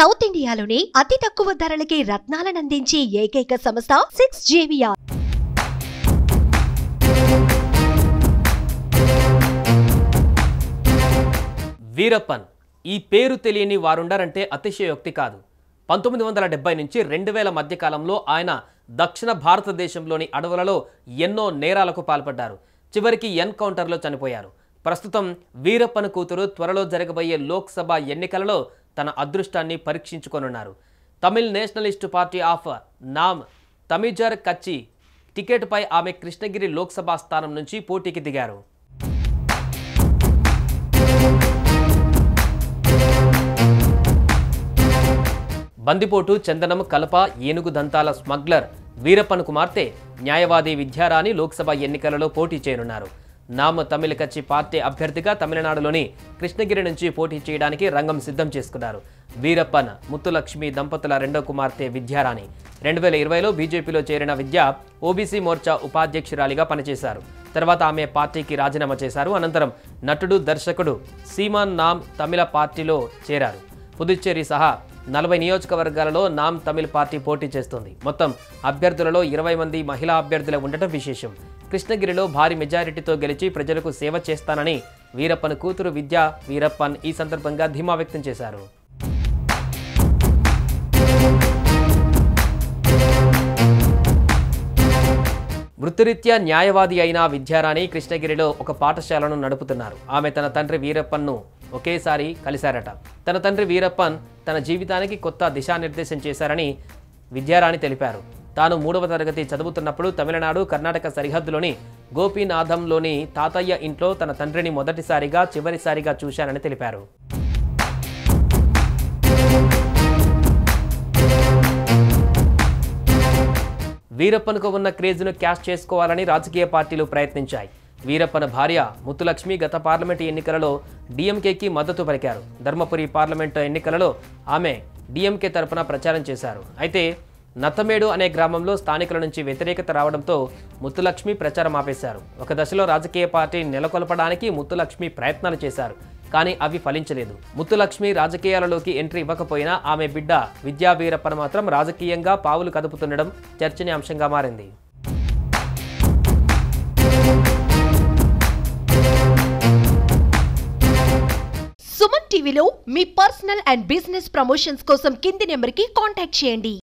South ఇండియాలోనే అతి తక్కువ ధరలకి రత్నాలను అందించే ఏకైక సంస్థ సిక్స్ జేవియా వీరప్పన్ ఈ పేరు తెలియని వారుండారంటే అతిశయోక్తి కాదు. పంతొమ్మిది వందల డెబ్బై నుంచి రెండు వేల మధ్యకాలంలో ఆయన దక్షిణ భారతదేశంలోని అడవులలో ఎన్నో నేరాలకు పాల్పడ్డారు. చివరికి ఎన్కౌంటర్లో చనిపోయారు. ప్రస్తుతం వీరప్పన్ కూతురు త్వరలో జరగబోయే లోక్సభ ఎన్నికలలో తన అదృష్టాన్ని పరీక్షించుకొనున్నారు. Tamil nationalist party of Naam Tamilar Katchi టికెట్పై ఆమె కృష్ణగిరి లోక్సభ స్థానం నుంచి పోటీకి దిగారు. బందిపోటు చందనం కలప ఏనుగు దంతాల స్మగ్లర్ వీరప్పన్ కుమార్తె న్యాయవాది విద్యారాణి లోక్సభ ఎన్నికలలో పోటీ చేయనున్నారు. నామ తమిళ కచ్చి పార్టీ అభ్యర్థిగా తమిళనాడులోని కృష్ణగిరి నుంచి పోటీ చేయడానికి రంగం సిద్ధం చేసుకున్నారు. వీరప్పన్ ముత్తులక్ష్మి దంపతుల రెండో కుమార్తె విద్యారాణి. రెండు వేల ఇరవైలో బీజేపీలో చేరిన విద్య ఓబీసీ మోర్చా ఉపాధ్యక్షురాలిగా పనిచేశారు. తర్వాత ఆమె పార్టీకి రాజీనామా చేశారు. అనంతరం నటుడు దర్శకుడు సీమాన్ నామ్ తమిళ పార్టీలో చేరారు. పుదుచ్చేరి సహా నలభై నియోజకవర్గాలలో నామ్ తమిళ్ పార్టీ పోటీ చేస్తుంది. మొత్తం అభ్యర్థులలో ఇరవై మంది మహిళా అభ్యర్థులు ఉండటం విశేషం. కృష్ణగిరిలో భారీ మెజారిటీతో గెలిచి ప్రజలకు సేవ చేస్తానని వీరప్పన్ కూతురు విద్యా వీరప్పన్ ఈ సందర్భంగా ధీమా వ్యక్తం చేశారు. వృత్తిరీత్యా న్యాయవాది అయిన విద్యారాణి కృష్ణగిరిలో ఒక పాఠశాలను నడుపుతున్నారు. ఆమె తన తండ్రి వీరప్పన్ను ఒకేసారి కలిశారట. తన తండ్రి వీరప్పన్ తన జీవితానికి కొత్త దిశానిర్దేశం చేశారని విద్యారాణి తెలిపారు. తాను మూడవ తరగతి చదువుతున్నప్పుడు తమిళనాడు కర్ణాటక సరిహద్దులోని గోపీనాథంలోని తాతయ్య ఇంట్లో తన తండ్రిని మొదటిసారిగా చివరిసారిగా చూశానని తెలిపారు. వీరప్పన్కు ఉన్న క్రేజ్ను క్యాష్ చేసుకోవాలని రాజకీయ పార్టీలు ప్రయత్నించాయి. వీరప్పన భార్య ముత్తులక్ష్మి గత పార్లమెంటు ఎన్నికలలో డిఎంకేకి మద్దతు పలికారు. ధర్మపురి పార్లమెంటు ఎన్నికలలో ఆమె డీఎంకే తరపున ప్రచారం చేశారు. అయితే నత్తమేడు అనే గ్రామంలో స్థానికుల నుంచి వ్యతిరేకత రావడంతో ముత్తులక్ష్మి ప్రచారం ఆపేశారు. ఒక దశలో రాజకీయ పార్టీ నెలకొల్పడానికి ముత్తులక్ష్మి ప్రయత్నాలు చేశారు కానీ అవి ఫలించలేదు. ముత్తులక్ష్మి రాజకీయాలలోకి ఎంట్రీ ఇవ్వకపోయినా ఆమె బిడ్డ విద్యావీరప్పన మాత్రం రాజకీయంగా పావులు కదుపుతుండడం చర్చనీయాంశంగా మారింది. సుమన్ టీవీలో మీ పర్సనల్ అండ్ బిజినెస్ ప్రమోషన్స్ కోసం కింది నెంబర్కి కాంటాక్ట్ చేయండి.